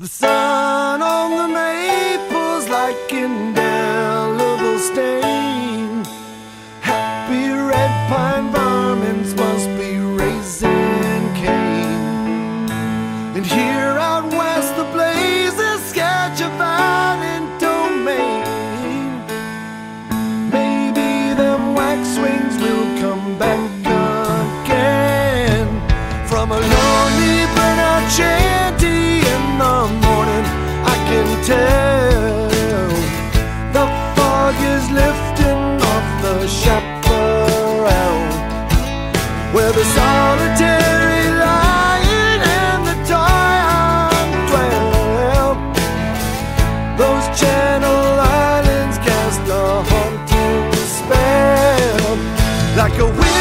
The sun on the maples like indelible stain. Happy red pine varmints must be raising Cain. And here where the solitary lion and the dying dwell. Those channel islands cast a haunting spell, like a wind.